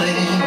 falling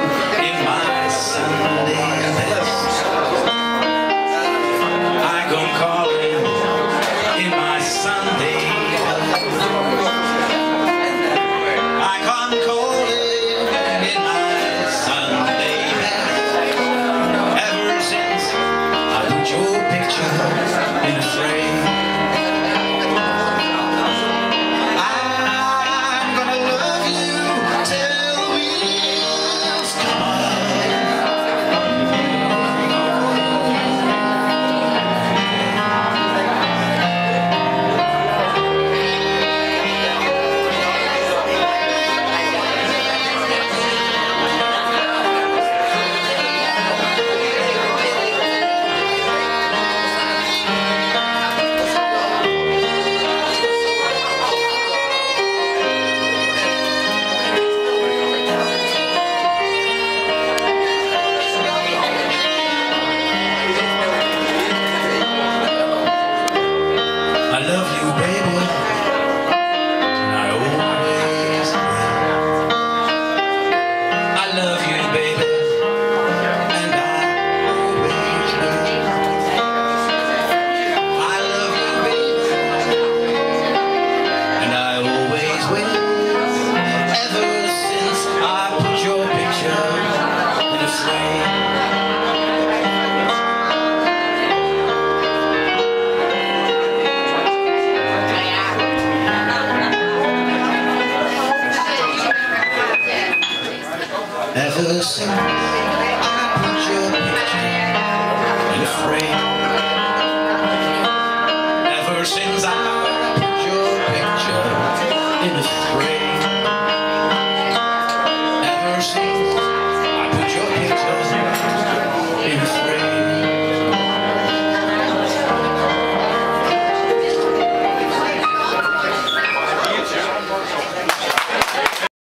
Ever since I put your picture in a frame ever since I put your picture in a frame.